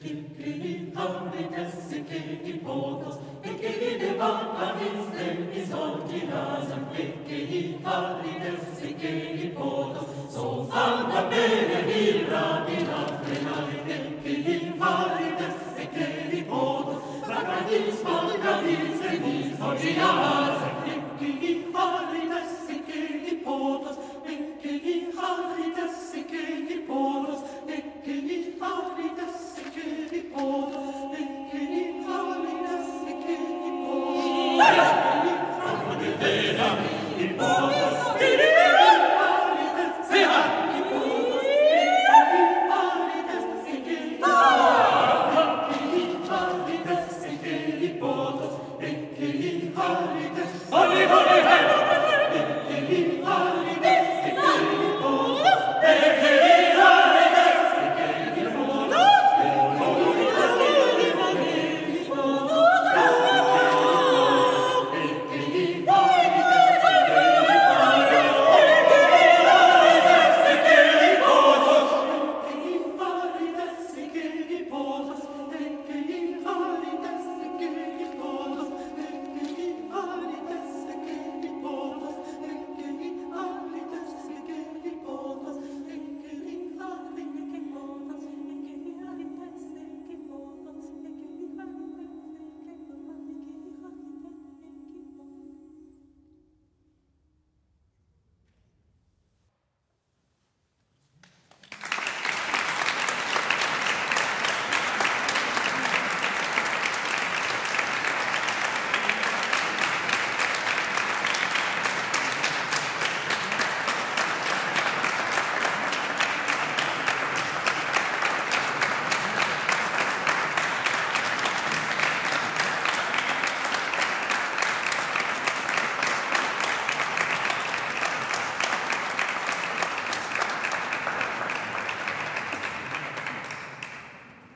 Kyrie Aurites, Kyrie Potos, Kyrie Devantaris, Demis Orginasam, Kyrie Aurites, Kyrie so Sofanda bene vibra di natrenale, Kyrie Aurites, Kyrie Potos, Sacradis, Valcadis, Demis Orginasam, Kyrie Vanitas, Vanitas,